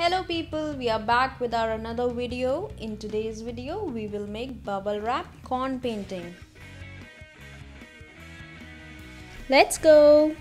Hello people, we are back with our another video. In today's video, we will make bubble wrap corn painting. Let's go!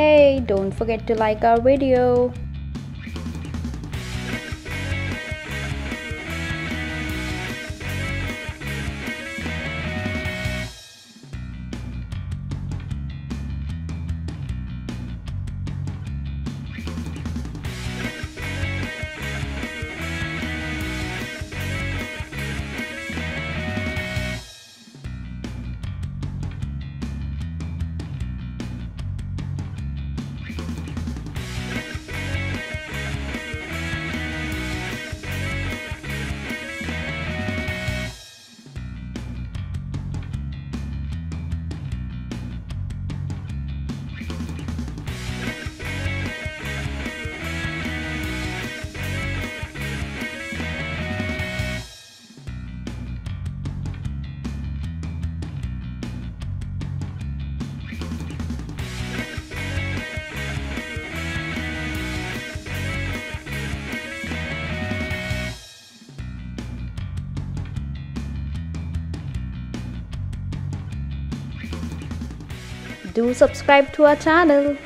Hey, don't forget to like our video. Do subscribe to our channel.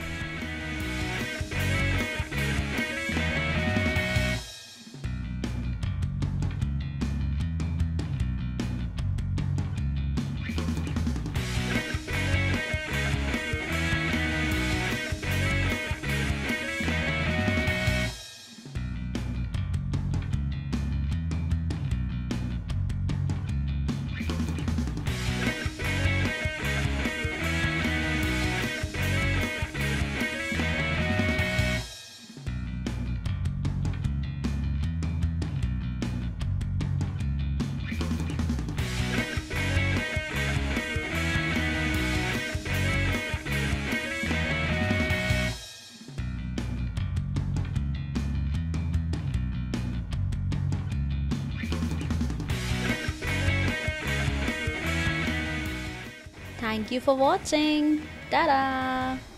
Thank you for watching. Ta-da!